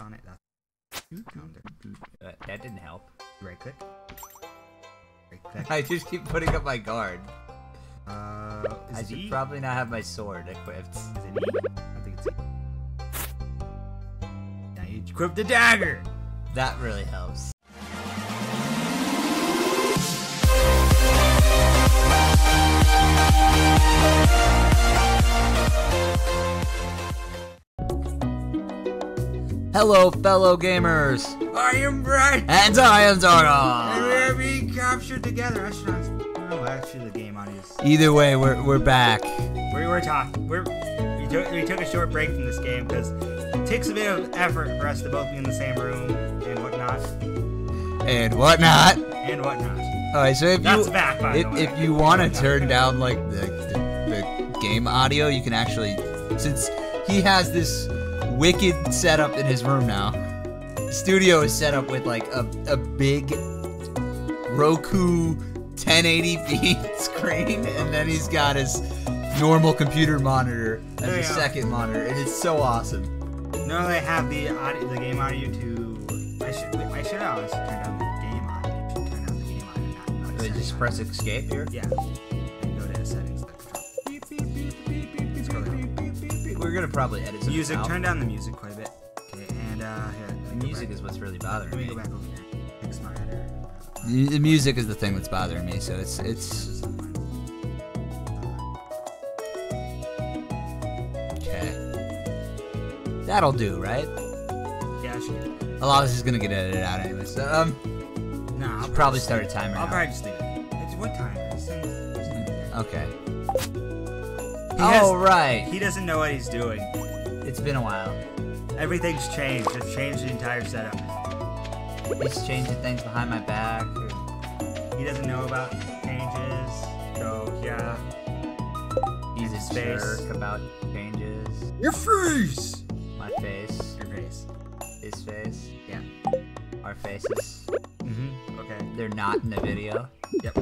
on it. That's. Uh, that didn't help. Right click. Right click. I just keep putting up my guard. Uh, I should E? probably not have my sword equipped. Is it E? I think it's E. Now you equip the dagger. That really helps. Hello, fellow gamers, I am Bright. and I am And we're being captured together. I should not. Oh, actually, the game audio is. Either way, we're we're back. We were talking. We're we took we took a short break from this game because it takes a bit of effort for us to both be in the same room and whatnot And whatnot. and whatnot. Alright, so if That's you back by if, the way. if you want to turn down like the, the the game audio, you can actually since he has this wicked setup in his room now. Studio is set up with like a, a big Roku 1080p screen, and then he's got his normal computer monitor as a second monitor, and it's so awesome. No, they have the audio, the game audio to. I should I should always turn down the game audio. Turn down the game audio. Not, not Just press escape here. Yeah. Gonna probably edit some Music. out. Turn down the music quite a bit. Okay, and uh, here. The music is what's really Let bothering me me. go back over here. Fix my editor. The the music is the thing that's bothering me, so it's it's okay. That'll do, right? Yeah, I should. A lot of this is gonna get edited out anyway. So um, Nah, I'll should probably start a timer. I'll now. probably just leave it. It's what time? This thing- Okay. He has- All right. He doesn't know what he's doing. It's been a while. Everything's changed. It's changed the entire setup. He's changing things behind my back. He doesn't know about changes. So yeah. He's a Space. jerk about changes. Your face. My face, Your face. his face, Yeah. our faces. Mm-hmm. Okay. They're not in the video Yep.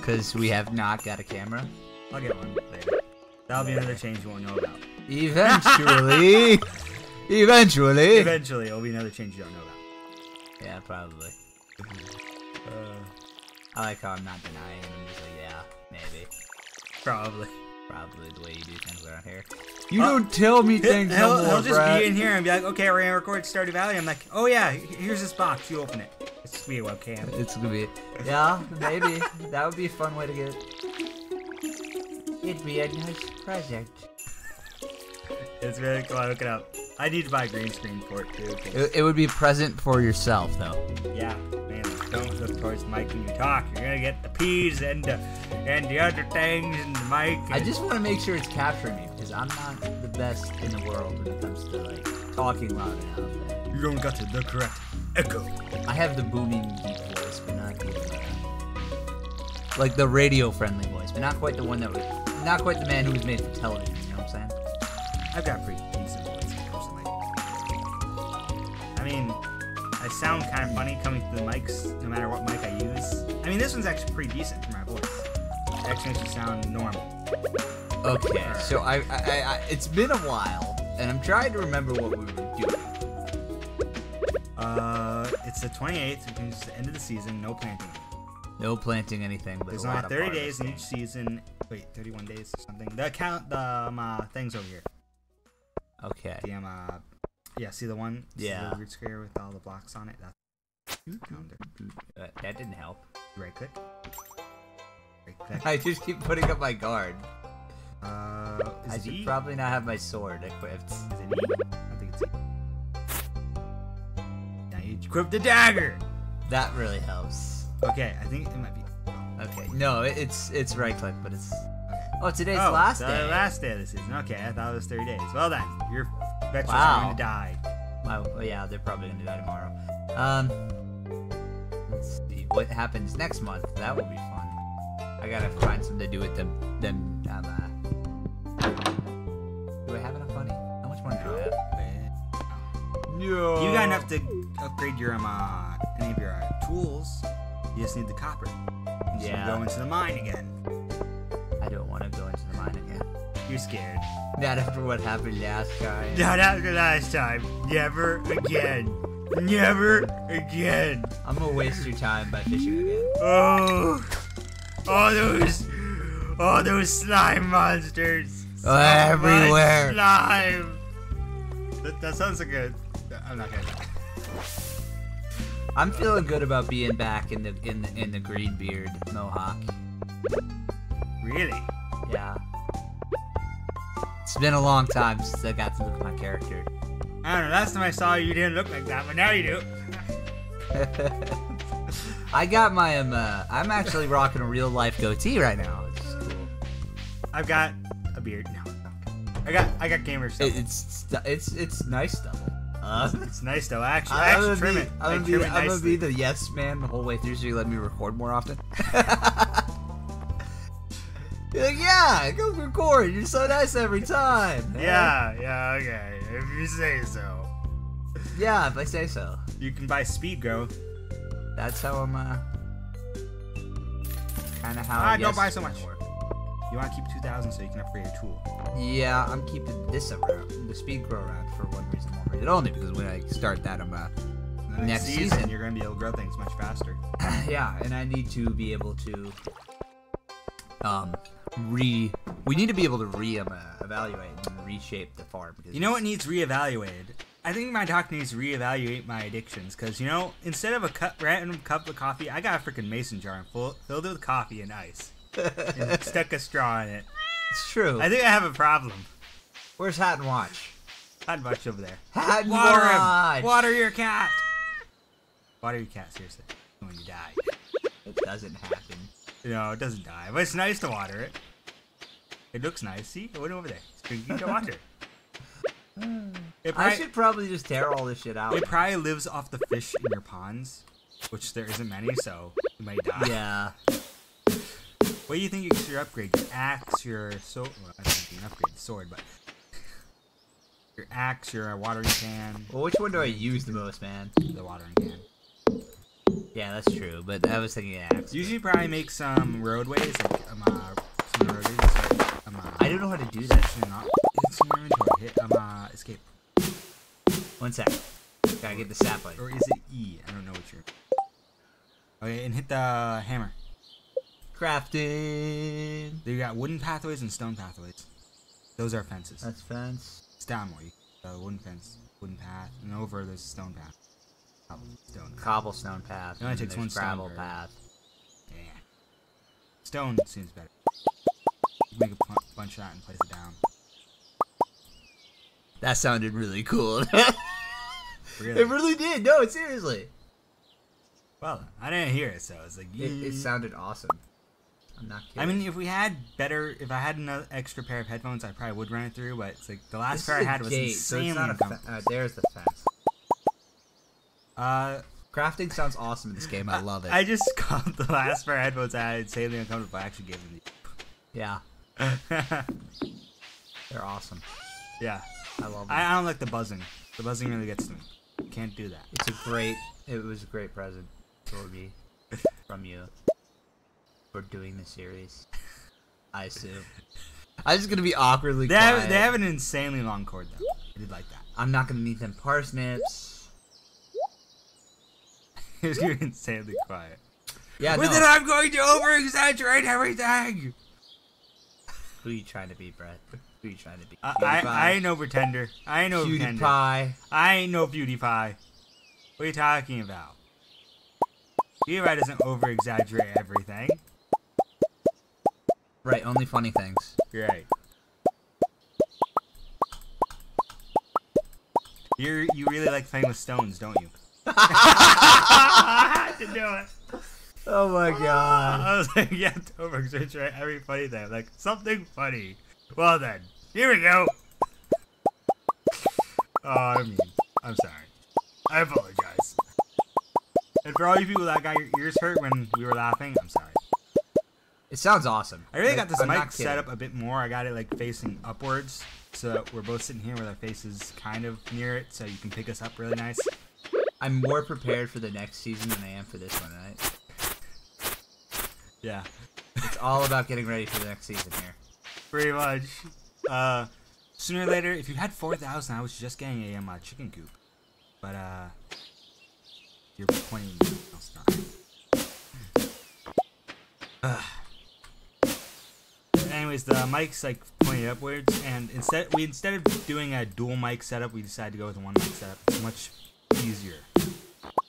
because we have not got a camera. I'll get one later. That'll be another change you won't know about. Eventually. Eventually. Eventually, it'll be another change you don't know about. Yeah, probably. Uh, I like how I'm not denying. it. I'm just like, yeah, maybe. probably. Probably the way you do things around here. You Uh, don't tell me things he'll, no more, he'll just Brad. be in here and be like, okay, we're gonna record Stardew Valley. I'm like, oh yeah, here's this box. You open it. It's just be a webcam. It's gonna be, yeah, maybe. that would be a fun way to get. It'd be a nice present. It's really cool. I Look it up. I need to buy a green screen for it too. It, it would be a present for yourself, though. yeah, man. Don't look towards the mic when you talk. You're gonna get the peas and the, and the other things and the mic. I just want to make sure it's capturing me because I'm not the best in the world when it comes to like talking loud enough. you don't got the, the correct echo. I have the booming deep voice, but not the uh, like the radio friendly voice, but not quite the one that was not quite the man who was made for television. You know what I'm saying? I've got pretty decent voice personally. I mean, I sound kind of funny coming through the mics, no matter what mic I use. I mean, this one's actually pretty decent for my voice. It actually makes me sound normal. Okay, so I, I, I, I it's been a while, and I'm trying to remember what we were doing. Uh, it's the 28th, which means it's the end of the season. No planting. No planting anything, but There's a only lot of 30 days in each season. Wait, 31 days or something. The count, the um, uh, things over here. Okay. The um, uh, yeah, see the one? See Yeah. The weird square with all the blocks on it. That's counter. Uh, that didn't help. Right click. Right click. I just keep putting up my guard. Uh, is I should E? probably not have my sword equipped. Is it E? I think it's E. Now you equip the dagger. That really helps. Okay, I think it might be. Okay. No, it's it's right click, but it's. Oh, today's oh, last the day. last day of the season. Okay, I thought it was 30 days. Well then, your veterans Wow. are going to die. Well, yeah, they're probably gonna die tomorrow. Um, let's see what happens next month. That will be fun. I gotta find something to do with them. Them. Um, uh, do I have enough money? How much money do I have? No. You got enough to upgrade your um, uh, any of your uh, tools. You just need the copper. You yeah. Go into the mine again. I don't want to go into the mine again. You're scared. Not after what happened last time. Not after last time. Never again. Never again. I'm gonna waste your time by fishing again. Oh, all those, all those slime monsters. So Everywhere. Slime. That, that sounds like a. I'm not gonna. I'm feeling good about being back in the in the in the green beard mohawk. Really? Yeah. It's been a long time since I got to look at my character. I don't know. Last time I saw you, you didn't look like that, but now you do. I got my um. Uh, I'm actually rocking a real life goatee right now. It's cool. I've got a beard. No, I got I got gamer stuff. It, it's it's it's nice stuff. Uh, it's nice though. Actually, I I'm actually trim be, it. I I'm gonna, be, I'm gonna be the yes man the whole way through, so you let me record more often. You're like, yeah, go record. You're so nice every time. man." Yeah, yeah, okay. If you say so. yeah. If I say so. You can buy Speed Grow. That's how I'm. Uh, kind of how. Ah, yes don't buy so much. work. You want to keep 2,000 so you can upgrade your tool. Yeah, I'm keeping this around, the speed grow around for one reason, one reason only because when I start that, I'm uh, the Next season. you're gonna be able to grow things much faster. yeah, and I need to be able to um re. We need to be able to re um, uh, evaluate and reshape the farm because You know what needs reevaluated? I think my doc needs to reevaluate my addictions because you know instead of a cup, random cup of coffee, I got a freaking mason jar and full, filled it with coffee and ice and stuck a straw in it. It's true. I think I have a problem. Where's Hat and Watch? I'd watch over there. Hat and Water Watch. him. Water your cat. Water your cat seriously when you die. It doesn't happen. No, it doesn't die, but it's nice to water it. It looks nice. See, it went over there. It's drinking the water. It I should probably just tear all this shit out. it probably lives off the fish in your ponds, which there isn't many, so it might die. yeah. What do you think is your upgrade? Your axe, your sword. Well, I don't think you can upgrade the sword, but your axe, your watering can, Well, which one do I use the most, man? the watering can. Yeah, that's true. But I was thinking axe. You should probably make some roadways, like um, uh, some roadways. Like, um, uh, I don't know how to do that. Actually, not. It's in your inventory. Hit um, uh, escape, One sec. Gotta get the sap button. or is it E? I don't know what you're. Okay, and hit the hammer. Crafting. You got wooden pathways and stone pathways. Those are fences. That's fence. It's down more. You, uh, wooden fence, wooden path, and over there's a stone path. Oh, stone. Cobblestone path. It only takes one stone gravel per- path. Yeah. Stone seems better. You can make a bunch of that and place it down. That sounded really cool. Really? It really did. No, seriously. well, I didn't hear it, so it's like. It, it sounded awesome. I'm not kidding. I mean, if we had better, if I had an extra pair of headphones, I probably would run it through. But it's like the last this pair I had was gate, so insanely it's not a uncomfortable. uh, There's the fence. Uh, Crafting sounds awesome in this game. I love it. I just called the last pair of headphones I had insanely uncomfortable. I actually gave them yeah, to you. they're awesome. yeah, I love them. I, I don't like the buzzing. The buzzing really gets to me. Can't do that. It's a great. It was a great present for me from you for doing the series. I assume. I'm just gonna be awkwardly They quiet. have, they have an insanely long cord though. I did like that. I'm not gonna need them parsnips. You're insanely quiet. Yeah, But no. then I'm going to over exaggerate everything. Who are you trying to be, Brett? Who are you trying to be? I, I, I ain't no pretender. I ain't no Cutie pretender. pie. I ain't no beauty pie. What are you talking about? Beauty pie doesn't over exaggerate everything. Right, only funny things. Right. You're you really like playing with stones, don't you? I had to do it. Oh my ah, god. I was like, yeah, to over exaggerate every funny thing. Like something funny. Well then, here we go. Oh, I mean, I'm sorry. I apologize. And for all you people that got your ears hurt when we were laughing, I'm sorry. It sounds awesome. I really Like, got this I'm mic set up a bit more. I got it like facing upwards, so that we're both sitting here with our faces kind of near it, so you can pick us up really nice. I'm more prepared for the next season than I am for this one, right? Yeah, It's all about getting ready for the next season here. pretty much. Uh, sooner or later, if you had four thousand, I was just getting a um, uh, chicken coop. But uh, you're pointing. I'll stop. Ugh. Anyways, the mic's like pointed upwards, and instead we instead of doing a dual mic setup, we decided to go with a one mic setup. It's much easier.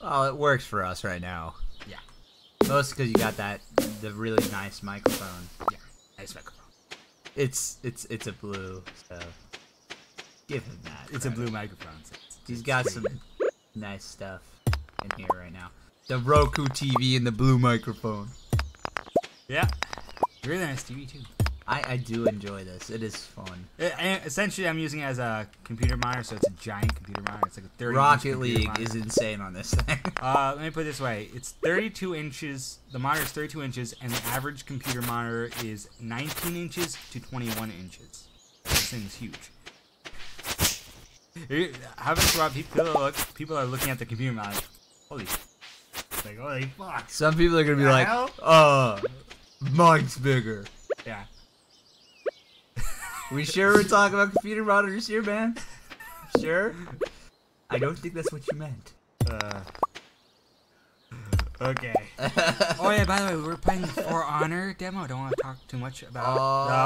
Oh, it works for us right now. Yeah. Mostly because you got that the really nice microphone. Yeah, nice microphone. It's it's it's a blue, so give him that. It's a blue microphone. so it's- He's it's got some nice stuff in here right now. The Roku TV and the blue microphone. Yeah, really nice TV too. I, I do enjoy this. It is fun. And essentially, I'm using it as a computer monitor, so it's a giant computer monitor. It's like a 30. Rocket League is insane on this thing. Uh, let me put it this way: it's 32 inches. The monitor is 32 inches, and the average computer monitor is 19 inches to 21 inches. This thing's huge. How about Rob? People look. People are looking at the computer monitor. Holy, like holy fuck. Some people are gonna be like, hell? "Uh, mine's bigger." Yeah. We sure we're talking about computer monitors here, man? Sure. I don't think that's what you meant. Uh, okay. Oh yeah, by the way, we're playing the For Honor demo. I don't want to talk too much about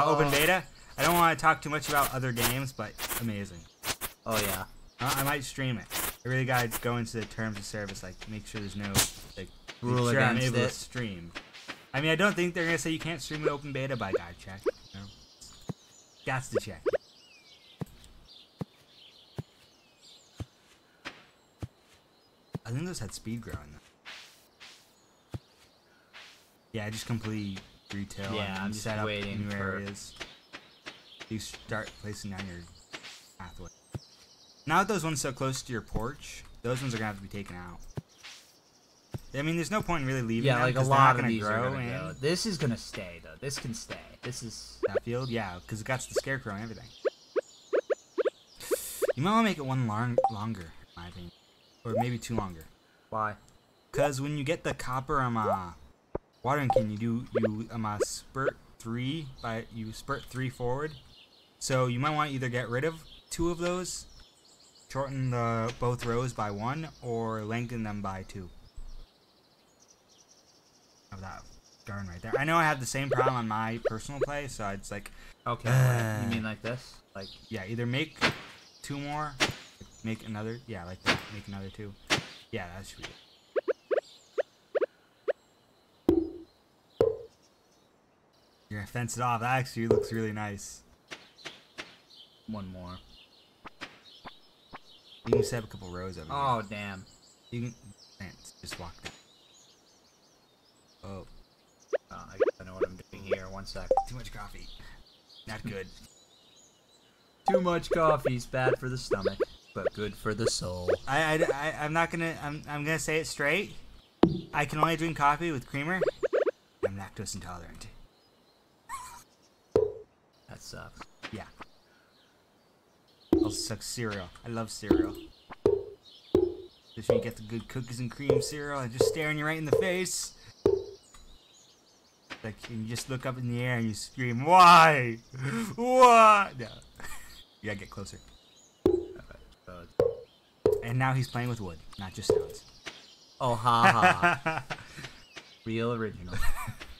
the open Oh. beta. I don't want to talk too much about other games, but amazing. oh yeah. I, I might stream it. I really gotta go into the terms of service, like make sure there's no like Rule make sure I'm able it. to stream. I mean, I don't think they're gonna say you can't stream an open beta, but I gotta check. You the check. I think those had speed growing though. Yeah, just complete retail. Yeah, and I'm just set up waiting new for- areas. You start placing down your pathway. Now that those ones so close to your porch, those ones are gonna have to be taken out. I mean, there's no point in really leaving Yeah, them like a lot of these are gonna in go. This is gonna stay though. This can stay. This is that field. Yeah, because it got the scarecrow and everything. You might want to make it one long longer, my opinion, or maybe two longer. why. Cause when you get the copper um uh, watering can, you do you um uh, spurt three by you spurt three forward. So you might want to either get rid of two of those, shorten the both rows by one, or lengthen them by two. Of that garden right there. I know I have the same problem on my personal play, so it's like Okay. Uh. you mean like this? Like yeah, either make two more, make another yeah like that, make another two. Yeah, that should be. it. You're gonna fence it off. That actually looks really nice. one more. You can set up a couple rows of it. Oh damn. You can. Just walk down. Oh, sec. too much coffee. Not good. Too much coffee's bad for the stomach, but good for the soul. I, I, I, I'm not gonna. I'm, I'm gonna say it straight. I can only drink coffee with creamer. I'm lactose intolerant. That sucks. Yeah. I'll suck cereal. I love cereal. Just when you get the good cookies and cream cereal and just staring you right in the face. Like and you just look up in the air and you scream, "Why? Why?" No. You gotta get closer. It's- And now he's playing with wood, not just stones. Oh ha ha. Real original.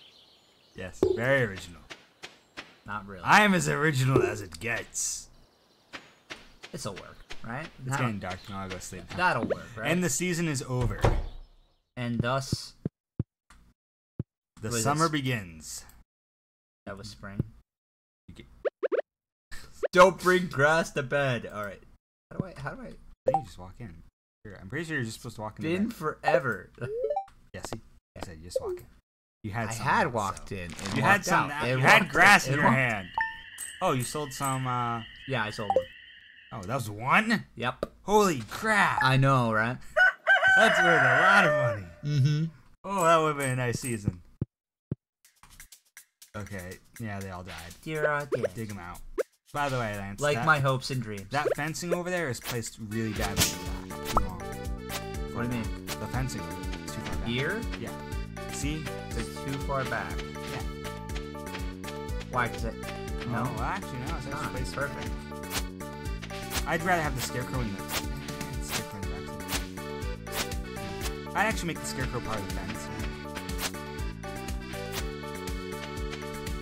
yes, very original. Not really. I am as original as it gets. This'll work, right? It's That'll, getting dark now. I'll go sleep. now. that'll work, right? And the season is over. and thus The summer begins. that was spring. Don't bring grass to bed. All right. How do I? How do I? I think you just walk in. I'm pretty sure you're just supposed to walk in. Been forever. Yeah, see, I said you just walk in. You had. I had walked so- in. You had some. out. out- You had grass in in your walked- hand. Oh, you sold some. uh Yeah, I sold one. Oh, that was one. Yep. Holy crap! I know, right? That's worth a lot of money. Mm-hmm. Oh, that would have been a nice season. Okay, yeah, they all died. Dear I did. Dig them out. By the way, Lance, Like that, my hopes and dreams. that fencing over there is placed really badly. Too long. what do you mean? The fencing over there is too far back. Here? Yeah. See? It's too far back. Yeah. Why? Cause it. No. Oh, well, actually, no. It's Ah, actually placed perfect. I'd rather have the scarecrow in the. Scarecrow in the. I'd actually make the scarecrow part of the fence.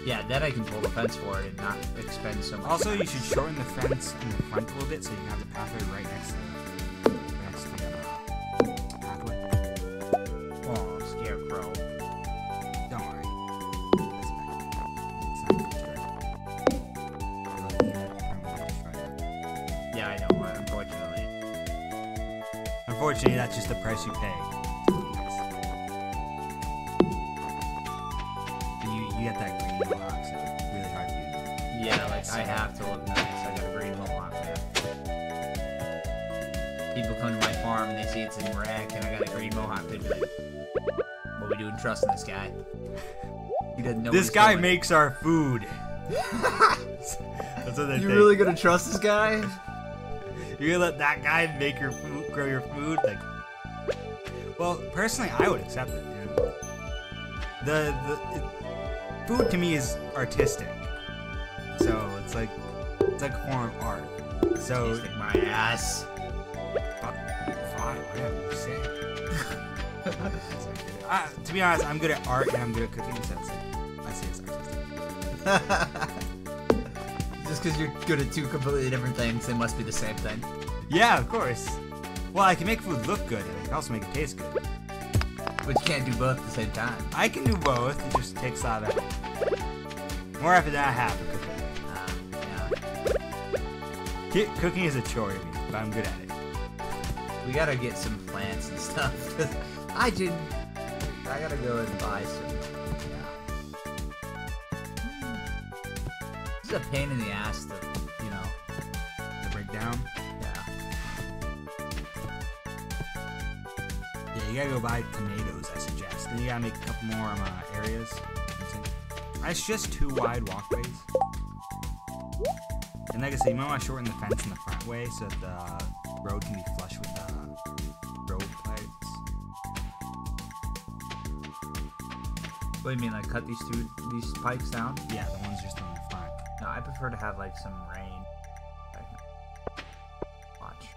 Yeah, that I can pull the fence for it and not expend so much. Also, you should shorten the fence in the front a little bit so you can have the pathway right next to the, next to the pathway. Oh, scarecrow. Don't worry. It's not- it's not destroyed. I'll let you permanently destroy that. Yeah, I know. Unfortunately. Unfortunately, that's just the price you pay. I have to look nice. I got a green mohawk there. People come to my farm and they see it's in wreck and I got a green mohawk. They'd be like, "What we doing trusting this guy? He doesn't know." This guy doing." makes our food. That's what they You think. really gonna trust this guy? You're gonna let that guy make your food, grow your food? Like, well, personally, I would accept it. Dude. The the it, food to me is artistic, so it's like it's like a form of art. So Stick my ass. fine, whatever you say. uh, to be honest, I'm good at art and I'm good at cooking, so it's like, I say it's artistic. Just because you're good at two completely different things, they must be the same thing. Yeah, of course. Well, I can make food look good, and I can also make it taste good. But you can't do both at the same time. I can do both. It just takes a lot of effort. More effort than I have Cooking is a chore to me, but I'm good at it. We gotta get some plants and stuff. 'cause I didn't. I gotta go and buy some. Yeah. This is a pain in the ass to, you know. The breakdown. Yeah. Yeah, you gotta go buy tomatoes, I suggest. Then you gotta make a couple more um, uh, areas. It's just two wide walkways. And like I said, you might want to shorten the fence in the front way so that the road can be flush with the road plates. What do you mean, like cut these two these pikes down? Yeah, the ones just in the front. No, I prefer to have like some rain. Watch.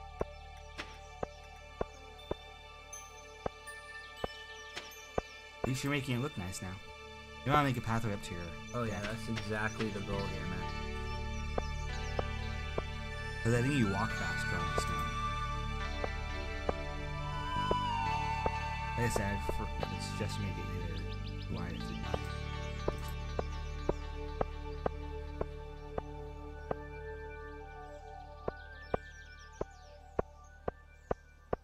At least you're making it look nice now. You want to make a pathway up to your. Oh yeah, that's exactly the goal here, man. Because I think you walk faster on the snow. Like I said, prefer, it's just make it wide or too wide.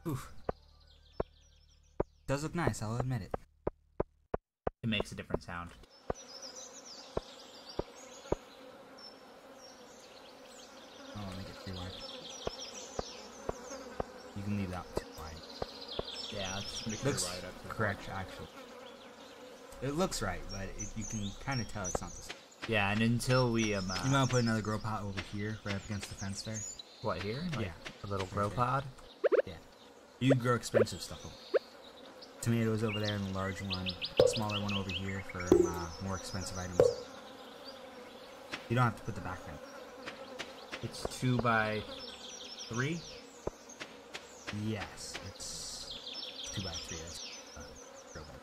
Oof. Does look nice, I'll admit it. It makes a different sound. Oh, I'll make it too wide. You can leave that too wide. Yeah, it's make Looks right correct, actually. It looks right, but it, you can kind of tell it's not the same. Yeah, and until we um, uh, You want to put another grow pot over here, right up against the fence there? what here? Like Yeah. a little Right grow there. pod. Yeah. You grow expensive stuff over Tomatoes over there and the large one. Smaller one over here for uh, more expensive items. You don't have to put the back fence. It's two by three. Yes, it's two by three. That's grow bed.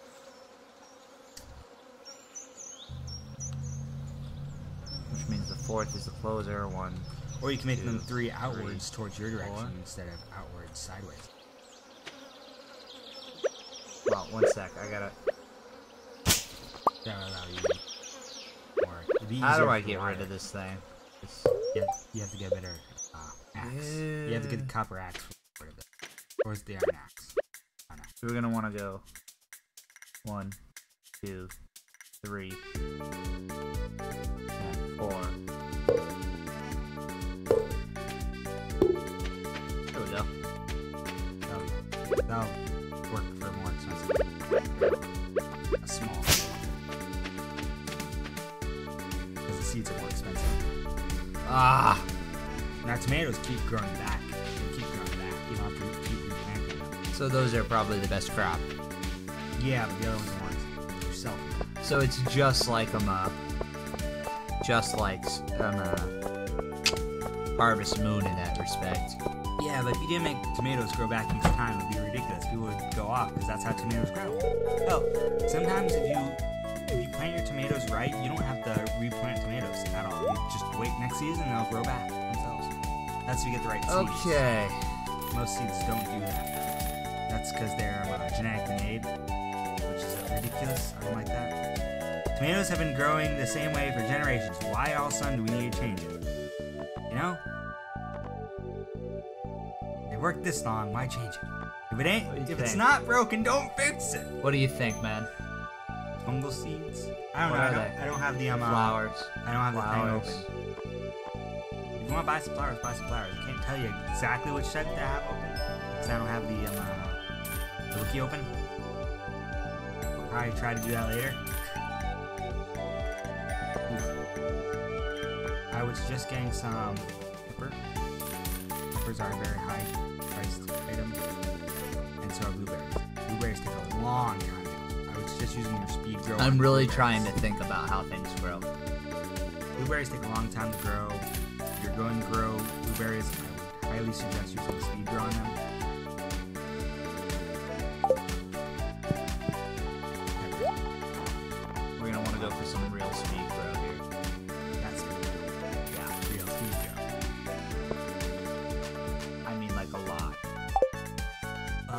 which means the fourth is the closer. One. Or you can make them three outwards towards your direction four. instead of outwards sideways. Well, one sec. I gotta. That will allow you more. it'd be How do I get rid of this thing? It's, You have, you have to get a better uh, axe. You have to get the copper axe for of it. Or the iron axe? We're gonna want to go. One, two, three, and four. There we go. That'll, that'll work for more expensive. A small. Because the seeds are more expensive. Ah. Now tomatoes keep growing back. So those are probably the best crop. Yeah, but the other ones aren't. Yourself. So it's just like um, uh, just like um, uh, Harvest Moon in that respect. Yeah, but if you didn't make tomatoes grow back each time, it would be ridiculous. People would go off because that's how tomatoes grow. Hell, sometimes if you if you plant your tomatoes right, you don't have to replant tomatoes at all. You just wait next season and they'll grow back themselves. That's if you get the right seeds. Okay. Most seeds don't do that. That's because they're uh, genetically made, which is ridiculous. I don't like that. Tomatoes have been growing the same way for generations. Why all of a sudden do we need to change it? You know? They worked this long. Why change it? If it ain't, What do you if it's not broken, don't fix it. What do you think, man? Fungal seeds. I don't What know. I don't? I don't have the um. uh, Flowers. I don't have Flowers. the thing open. If you want to buy some flowers, buy some flowers. I can't tell you exactly which type to have open because I don't have the um, uh, the wiki open. I'll probably try to do that later. I was just getting some pepper. Peppers are a very high priced item, and so are blueberries. Blueberries take a long time. I was just using your speed grow. I'm really blueberries. trying to think about how things grow. Blueberries take a long time to grow. If you're going to grow blueberries, I would highly suggest using speed grow on them.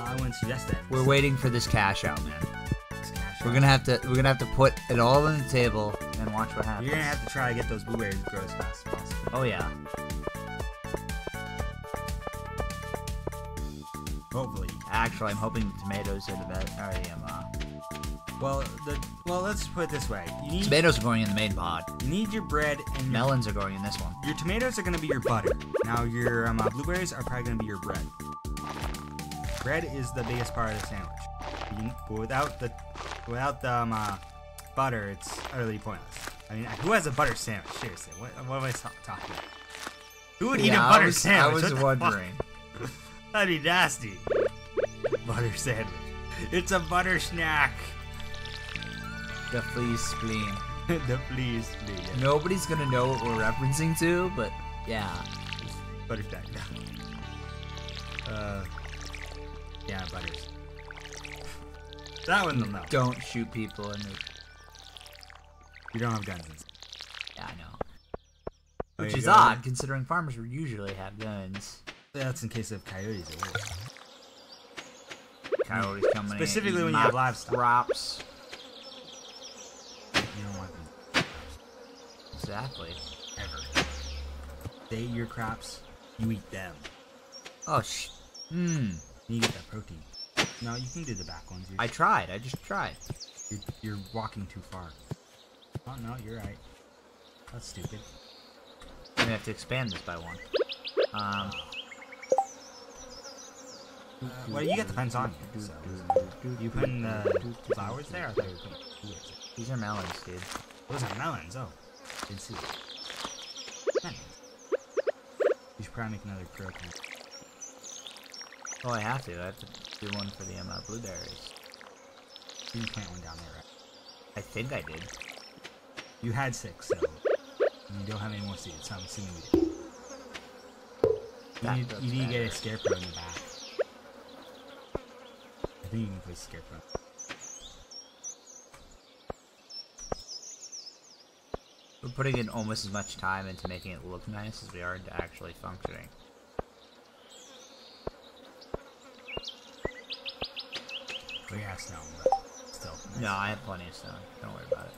I wouldn't suggest that. We're waiting for this cash out, man. Cash We're out. gonna have to we're gonna have to put it all on the table and watch what happens. You're gonna have to try to get those blueberries to grow as fast as possible. Oh yeah. Hopefully. Actually, I'm hoping the tomatoes are the best. Are the um, uh, Well, the well, let's put it this way. You need tomatoes are going in the main pod. you need your bread and your Melons are going in this one. Your tomatoes are gonna be your butter. Now your um, uh, blueberries are probably gonna be your bread. Bread is the biggest part of the sandwich. You, without the without the um, uh, butter, it's utterly pointless. I mean, who has a butter sandwich? Seriously, what, what am I talking about? Who would eat a butter I was, sandwich? I was wondering. That'd be nasty. Butter sandwich. It's a butter snack. The flea spleen. the please, please. Nobody's gonna know what we're referencing to, but yeah. Butter snack. uh, yeah, butters. That one they'll know. Don't shoot people in the. You don't have guns. and stuff. Yeah, I know. There Which is go. odd, considering farmers usually have guns. That's in case of coyotes. It works. Coyotes coming in. Specifically eating when you have livestock. Crops. You don't want them Exactly. ever. They eat your crops. You eat them. Oh sh. Hmm. Hmm. You get that protein. No, you can do the back ones. You're, I tried. I just tried. you're, you're walking too far. Oh no, you're right. That's stupid. I'm gonna have to expand this by one. Um. Uh, well, you got the fence on you. So. You putting the flowers there? I thought you were. These are melons, dude. Those are melons. Oh, didn't see. Melons. You should probably make another crow. Oh, I have to. I have to do one for the um, uh, blueberries. You can plant one down there, right? I think I did. You had six, so and you don't have any more seeds. So I'm assuming we did. You need, you need to get a scarecrow in the back. I think you can place a scarecrow. We're putting in almost as much time into making it look nice as we are into actually functioning. We have stone, but still. Nice. No, I have plenty of stone. Don't worry about it.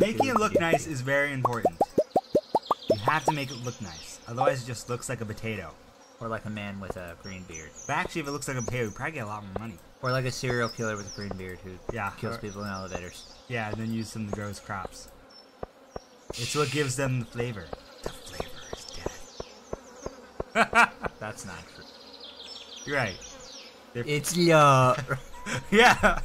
Making it look nice is very important. You have to make it look nice. Otherwise, it just looks like a potato. Or like a man with a green beard. But actually, if it looks like a potato, you probably get a lot more money. Or like a serial killer with a green beard who yeah, kills or, people in elevators. Yeah, and then use them to grow his crops. It's what gives them the flavor. The flavor is dead. That's not true. You're right. It's love. yeah.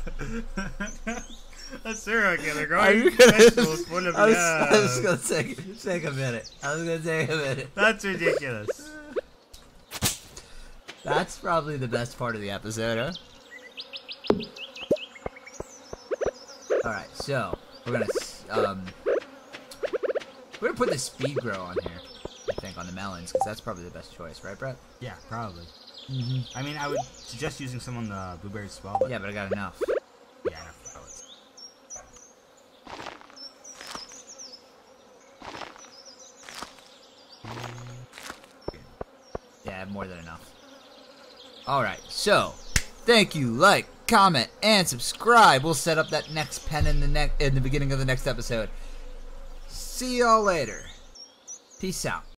a serial killer Are growing you gonna? vegetables of I was, I was gonna take take a minute. I was gonna take a minute. That's ridiculous. That's probably the best part of the episode, huh? All right, so we're gonna um, we're gonna put the speed grow on here. I think on the melons because that's probably the best choice, right, Brett? Yeah, probably. Mm-hmm. I mean, I would suggest using some on the blueberries as well, but Yeah, but I got enough. yeah, enough flowers. Yeah, I have more than enough. All right, so thank you, like, comment, and subscribe. We'll set up that next pen in the next in the beginning of the next episode. See y'all later. Peace out.